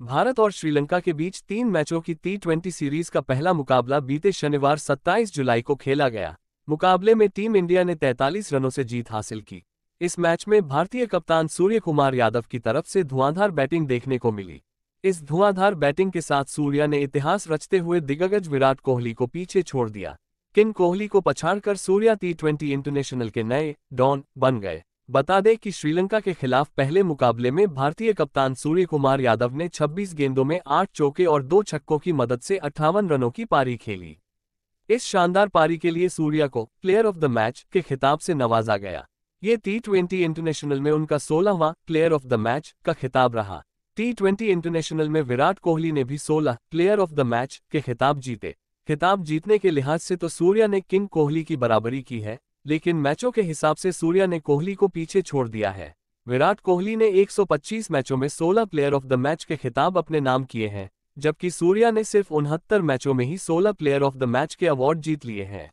भारत और श्रीलंका के बीच तीन मैचों की टी ट्वेंटी सीरीज़ का पहला मुकाबला बीते शनिवार 27 जुलाई को खेला गया। मुकाबले में टीम इंडिया ने 43 रनों से जीत हासिल की। इस मैच में भारतीय कप्तान सूर्य कुमार यादव की तरफ़ से धुआंधार बैटिंग देखने को मिली। इस धुआंधार बैटिंग के साथ सूर्या ने इतिहास रचते हुए दिग्गज विराट कोहली को पीछे छोड़ दिया। किन कोहली को पछाड़कर सूर्या टी ट्वेंटी इंटरनेशनल के नए डॉन बन गए? बता दें कि श्रीलंका के खिलाफ पहले मुकाबले में भारतीय कप्तान सूर्य कुमार यादव ने 26 गेंदों में आठ चौके और दो छक्कों की मदद से अट्ठावन रनों की पारी खेली। इस शानदार पारी के लिए सूर्या को प्लेयर ऑफ़ द मैच के खिताब से नवाजा गया। ये टी ट्वेंटी इंटरनेशनल में उनका सोलहवां प्लेयर ऑफ़ द मैच का खिताब रहा। टी ट्वेंटी इंटरनेशनल में विराट कोहली ने भी सोलह प्लेयर ऑफ़ द मैच के खिताब जीते। खिताब जीतने के लिहाज से तो सूर्या ने किंग कोहली की बराबरी की है लेकिन मैचों के हिसाब से सूर्या ने कोहली को पीछे छोड़ दिया है। विराट कोहली ने 125 मैचों में 16 प्लेयर ऑफ़ द मैच के खिताब अपने नाम किए हैं, जबकि सूर्या ने सिर्फ़ उनहत्तर मैचों में ही 16 प्लेयर ऑफ़ द मैच के अवार्ड जीत लिए हैं।